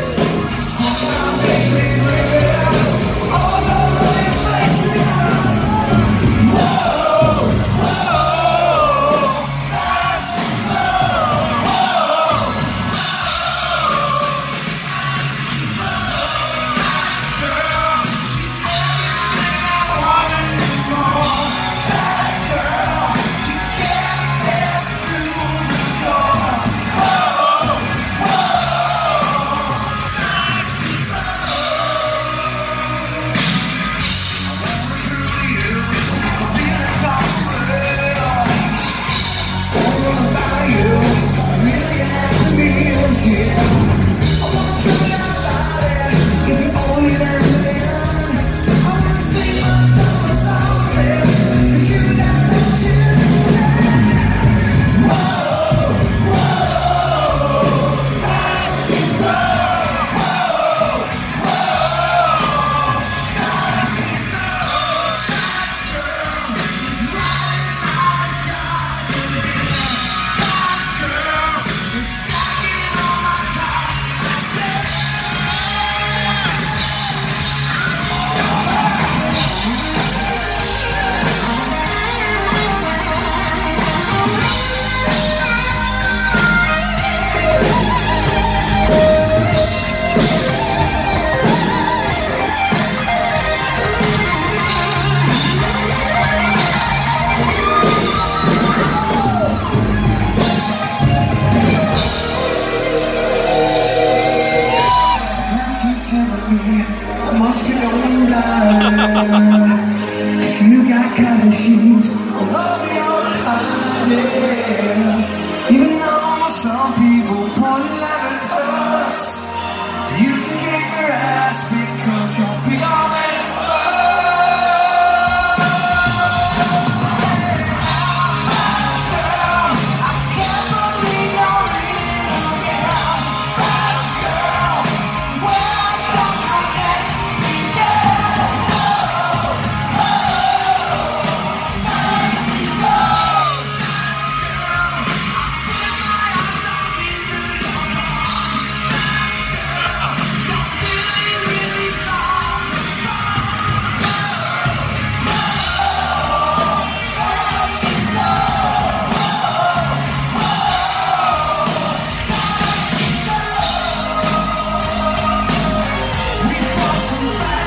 place. You got kind sheets all Some battles